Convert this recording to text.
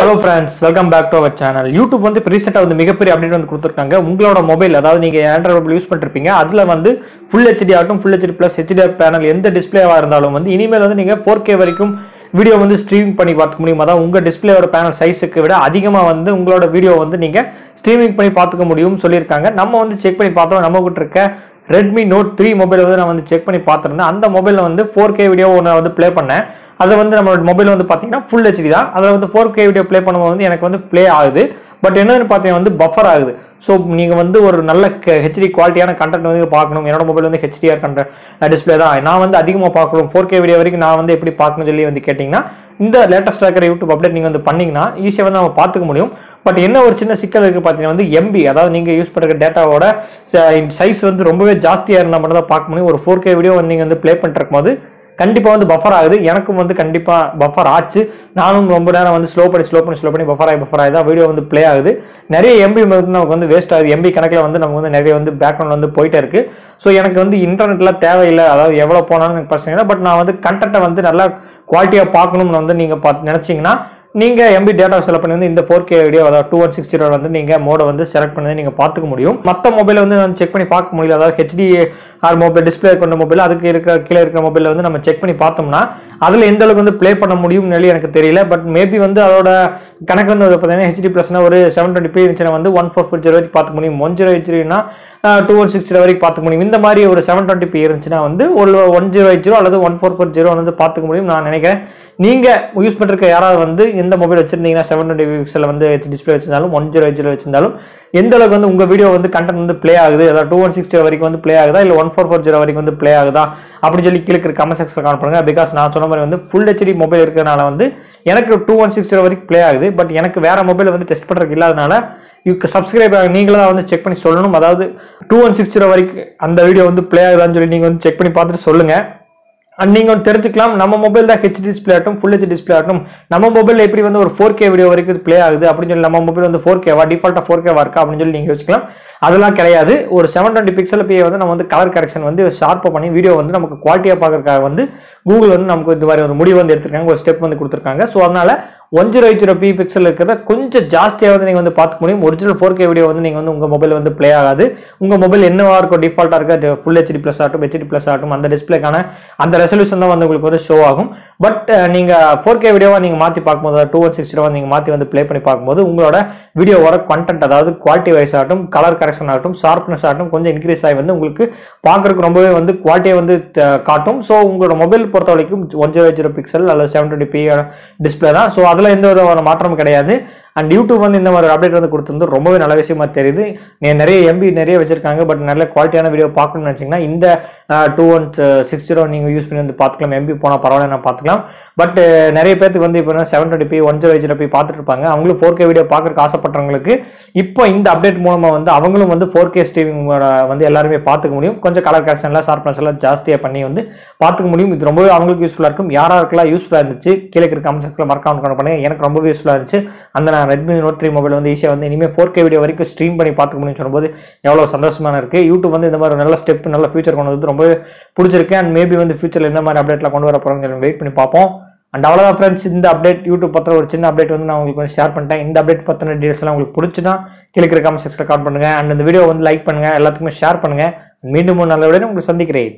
Hello friends welcome back to our channel YouTube வந்து இப்போ ரீசெண்டாக வந்து மிகப்பெரிய அப்டேட் வந்து கொடுத்துருக்காங்க. உங்களோட மொபைல் அதாவது நீங்கள் ஆண்ட்ராய்டு மொபைல் யூஸ் பண்ணிருப்பீங்க. அதில் வந்து ஃபுல் ஹெச்டி ஆகட்டும் full HD plus HDR panel எந்த டிஸ்பிளேவாக இருந்தாலும் வந்து இனிமேல் வந்து நீங்கள் ஃபோர் கே வரைக்கும் வீடியோ வந்து ஸ்ட்ரீமிங் பண்ணி பார்த்துக்க முடியும்? தான் உங்கள் டிஸ்பிளேயோட பேனல் சைஸுக்கு விட அதிகமாக வந்து உங்களோட வீடியோ வந்து நீங்கள் ஸ்ட்ரீமிங் பண்ணி பார்த்துக்க முடியும்னு சொல்லியிருக்காங்க. நம்ம வந்து செக் பண்ணி பார்த்தோம். நம்ம கிட்ட இருக்க ரெட்மி நோட் த்ரீ மொபைல் வந்து நான் வந்து செக் பண்ணி பார்த்துருந்தேன். அந்த மொபைலில் வந்து ஃபோர் கே வீடியோ ஒன்று வந்து ப்ளே பண்ணேன். அதை வந்து நம்மளோட மொபைல் வந்து பார்த்தீங்கன்னா ஃபுல் ஹெச்டி தான். அதில் வந்து ஃபோர் கே வீடியோ ப்ளே பண்ணும்போது வந்து எனக்கு வந்து ப்ளே ஆகுது. பட் என்னன்னு பார்த்தீங்கன்னா வந்து பஃபர் ஆகுது. ஸோ நீங்கள் வந்து ஒரு நல்ல ஹெச்டி குவாலிட்டியான கண்டென்ட் வந்து பார்க்கணும் என்னோட மொபைல் வந்து ஹெச்டிஆர் கண்ட டிஸ்பிளே தான். நான் வந்து அதிகமாக பார்க்கணும் ஃபோர் கே வீடியோ வரைக்கும் நான் வந்து எப்படி பார்க்கணும்னு சொல்லி வந்து கேட்டிங்கன்னா இந்த லேட்டஸ்ட் இருக்கிற யூடியூப் அப்டேட் நீங்கள் வந்து பண்ணிங்கன்னா ஈஸியாக வந்து நம்ம பார்த்துக்க முடியும். பட் என்ன ஒரு சின்ன சிக்கல் இருக்குது பார்த்தீங்கன்னா வந்து எம்பி அதாவது நீங்கள் யூஸ் பண்ணுற டேட்டாவோட சைஸ் uh, வந்து ரொம்பவே ஜாஸ்தியாக இருந்தால் மட்டும் தான் பார்க்க முடியும். ஒரு ஃபோர் கே வீடியோ வந்து நீங்கள் வந்து ப்ளே பண்ணிட்டு போது கண்டிப்பாக வந்து பஃபர் ஆகுது. எனக்கும் வந்து கண்டிப்பாக பஃபர் ஆச்சு. நானும் ரொம்ப நேரம் வந்து ஸ்லோ பண்ணி ஸ்லோ பண்ணி ஸ்லோ பண்ணி பஃபர் ஆகி பஃபர் ஆகி தான் வீடியோ வந்து ப்ளே ஆகுது. நிறைய எம்பி வந்து நமக்கு வந்து வேஸ்ட் ஆகுது. எம்பி கணக்கில் வந்து நமக்கு வந்து நிறைய வந்து பேக்ரவுண்ட் வந்து போயிட்டே இருக்கு. ஸோ எனக்கு வந்து இன்டர்நெட்லாம் தேவையில்லை. அதாவது எவ்வளோ போனாலும் எனக்கு பிரச்சனை இல்லை. பட் நான் வந்து கண்டென்ட்டை வந்து நல்லா குவாலிட்டியாக பார்க்கணும்னு வந்து நீங்கள் பார்த்து நினச்சிங்கன்னா நீங்கள் எம்பி டேட்டா செலக்ட் பண்ணி வந்து இந்த ஃபோர் கே வீடியோ அதாவது டூ ஒன் சிக்ஸ்டி வந்து நீங்கள் மோட வந்து செலக்ட் பண்ணி நீங்கள் பார்த்துக்க முடியும். மற்ற மொபைல் வந்து நம்ம செக் பண்ணி பார்க்க முடியல. அதாவது ஹெச்டி ஆர் மொபைல் டிஸ்பிளே கொண்ட மொபைல் அதுக்கு இருக்க கீழே இருக்கிற மொபைலில் வந்து நம்ம செக் பண்ணி பார்த்தோம்னா அதில் எந்த அளவுக்கு வந்து ப்ளே பண்ண முடியும்னு எனக்கு தெரியல. பட் மேபி வந்து அதோட கணக்கு வந்து பார்த்தீங்கன்னா ஹெச்டி ப்ளஸ்னா ஒரு செவன் டுவெண்ட்டி பி இருந்துச்சுன்னா வந்து ஒன் ஃபோர் ஃபோர் ஜீரோ வரைக்கும் பார்த்துக்க முடியும். ஒன் ஜீரோ ஜீரோனா டூ ஒன் சிக்ஸ் ஜீரோ வரைக்கும் பார்த்துக்க முடியும். இந்த மாதிரி ஒரு செவன் டுவெண்ட்டி பி இருந்துச்சுன்னா வந்து ஒரு ஒன் ஜீரோ எயிட் ஜீரோ அல்லது ஒன் ஃபோர் ஃபோர் ஜீரோ வந்து பார்த்துக்க முடியும் நான் நினைக்கிறேன். நீங்கள் யூஸ் பண்ணிருக்க யாராவது வந்து எந்த மொபைல் வச்சிருந்தீங்கன்னா செவன் டுவெண்ட்டி பிக்சல் வந்து டிஸ்பிளே வச்சிருந்தாலும் ஒன் ஜீரோ எயிட் ஜீரோ வச்சிருந்தாலும் எந்த அளவுக்கு வந்து உங்கள் வீடியோ வந்து கண்டென்ட் வந்து ப்ளே ஆகுது? அதாவது டூ ஒன் சிக்ஸ் ஜீரோ வரைக்கும் வந்து ப்ளே ஆகுதா? இல்லை ஒன் ஃபோர் ஃபோர் ஜீரோ வரைக்கும் வந்து ப்ளே ஆகுதா? அப்படின்னு சொல்லி கீழே இருக்கிற கமெண்ட் செக்ஷன் கால் பிகாஸ் நான் சொன்ன மாதிரி வந்து ஃபுல் ஹெச்டி மொபைல் இருக்கிறனால வந்து எனக்கு டூ ஒன் சிக்ஸ் ஜீரோ வரைக்கும் ப்ளே ஆகுது. பட் எனக்கு வேற மொபைல் வந்து டெஸ்ட் பண்ணுறதுக்கு இல்லாதனால யூக்கு சப்ஸ்கிரைப் நீங்களும் வந்து செக் பண்ணி சொல்லணும். அதாவது டூ ஒன் சிக்ஸ் ஜீரோ வரைக்கும் அந்த வீடியோ வந்து ப்ளே ஆகுதான்னு சொல்லி நீங்கள் வந்து செக் பண்ணி பார்த்துட்டு சொல்லுங்கள் அண்ட் நீங்கள் வந்து தெரிஞ்சுக்கலாம் நம்ம மொபைல் தான் ஹெச் டிஸ்பிளே ஆகட்டும் ஃபுல் ஹெச் டிஸ்பிளே ஆகட்டும். நம்ம மொபைல் எப்படி வந்து ஒரு ஃபோர் கே வீடியோ வரைக்கும் ப்ளே ஆகுது அப்படின்னு சொல்லி நம்ம மொபைல் வந்து ஃபோர் கேவா டிஃபால்ட்டாக ஃபோர் கேவா இருக்கா அப்படின்னு சொல்லி நீங்கள் யோசிக்கலாம். அதெல்லாம் கிடையாது. ஒரு செவன் டுவெண்ட்டி பிக்சல் பே வந்து நம்ம வந்து கலர் கரெக்ஷன் வந்து ஷார்ப்பாக பண்ணி வீடியோ வந்து நமக்கு குவாலிட்டியாக பார்க்கறதுக்காக வந்து கூகுள் வந்து நமக்கு இந்த மாதிரி ஒரு முடிவு வந்து எடுத்திருக்காங்க ஒரு ஸ்டெப் வந்து கொடுத்துருக்காங்க. ஸோ அதனால one zero eight zero P pixel இருக்கிறத கொஞ்சம் ஜாஸ்தியாக வந்து நீங்கள் வந்து பார்த்துக்க முடியும். ஒரிஜினல் ஃபோர் கே வீடியோ வந்து நீங்கள் வந்து உங்கள் மொபைல் வந்து ப்ளே ஆகாது. உங்கள் மொபைல் என்னவாக இருக்கும் டிஃபால்ட்டாக இருக்க ஃபுல் ஹெச்டி ப்ளஸ் ஆகட்டும் ஹெச்டி ப்ளஸ் ஆகட்டும் அந்த டிஸ்பிளேக்கான அந்த ரெசல்யூஷன் தான் வந்து உங்களுக்கு வந்து ஷோ ஆகும். பட் நீங்கள் ஃபோர் கே வீடியோவாக நீங்கள் மாற்றி பார்க்கும்போது டூ ஒன் சிக்ஸ்டி நீங்கள் மாற்றி வந்து ப்ளே பண்ணி பார்க்கும்போது உங்களோட வீடியோவோட கண்டென்ட் அதாவது குவாலிட்டி வைஸ் ஆகட்டும் கலர் கரெக்ஷன் ஆகட்டும் ஷார்ப்னஸ் ஆகட்டும் கொஞ்சம் இன்க்ரீஸ் ஆகி வந்து உங்களுக்கு பார்க்குறதுக்கு ரொம்பவே வந்து குவாலிட்டியை வந்து காட்டும். ஸோ உங்களோட மொபைல் பொறுத்த வரைக்கும் ஒன் ஜீரோ ஜீரோ பிக்சல் அல்லது செவன் டுவெண்ட்டி பி டிஸ்பிளே தான். ஸோ அதில் எந்த ஒரு மாற்றமும் கிடையாது. அண்ட் யூடியூப் வந்து இந்த மாதிரி அப்டேட் வந்து கொடுத்துருந்து ரொம்பவே நல்ல விஷயமா தெரியுது. நிறைய எம்பி நிறைய வச்சிருக்காங்க பட் நல்ல குவாலிட்டியான வீடியோ பார்க்கணும்னு நினச்சிங்கன்னா இந்த டூ ஒன் சிக்ஸ் ஜீரோ நீங்கள் யூஸ் பண்ணி வந்து பார்த்துக்கலாம். எம்பி போனால் பரவாயில்ல நான் பார்த்துக்கலாம். பட் நிறைய பேருக்கு வந்து இப்போ seven twenty P one zero zero P பார்த்துட்டு இருப்பாங்க. அவங்களும் ஃபோர் கே வீடியோ பார்க்குறக்கு ஆசைப்படுறவங்களுக்கு இப்போ இந்த அப்டேட் மூலமாக வந்து அவங்களும் வந்து ஃபோர் கே ஸ்ட்ரீமிங் வந்து எல்லாருமே பார்த்துக்க முடியும். கொஞ்சம் கலர் கரெக்ஷன்லாம் ஷார்ப்னஸ் எல்லாம் ஜாஸ்தியாக பண்ணி வந்து பார்த்துக்க முடியும். இது ரொம்பவே அவங்களுக்கு யூஸ்ஃபுல்லாக இருக்கும். யாராருக்கெல்லாம் யூஸ்ஃபுல்லாக இருந்துச்சு. கீழே இருக்கிற கமெண்ட் செக்ஷனில் மறக்காம கமெண்ட் பண்ணுங்க. எனக்கு ரொம்ப யூஸ்ஃபுல்லாக இருந்துச்சு. அந்த நான் ரெட்மி நோட் த்ரீ மொபைல் வந்து ஈஸியாக வந்து இனிமேல் ஃபோர் கே வீடியோ வரைக்கும் ஸ்ட்ரீம் பண்ணி பார்த்துக்க முடியும்னு சொல்லும்போது எவ்வளோ சந்தோஷமான இருக்குது யூடியூப் வந்து இந்த மாதிரி ஒரு நல்ல ஸ்டெப் நல்ல ஃபியூச்சர் கொண்டு வந்து ரொம்பவே பிடிச்சிருக்கு. அண்ட் மேபி வந்து ஃபியூச்சரில் என்ன மாதிரி அப்டேட்லாம் கொண்டு வர போகிறாங்க வெயிட் பண்ணி பார்ப்போம். அண்ட் அவ்வளோதான் ஃப்ரெண்ட்ஸ் இந்த அப்டேட் யூடியூப் பற்றின ஒரு சின்ன அப்டேட் வந்து நான் உங்களுக்கு வந்து ஷேர் பண்ணிட்டேன். இந்த அப்டேட் பற்றின டீடைல்ஸ் உங்களுக்கு பிடிச்சுன்னா கீழே கமெண்ட் செக்ஷனில் கால் பண்ணுங்க. அண்ட் இந்த வீடியோ வந்து லைக் பண்ணுங்கள் எல்லாத்துக்குமே ஷேர் பண்ணுங்கள் மீண்டும் ஒரு நல்ல விட உங்களுக்கு சந்திக்கிறேன்.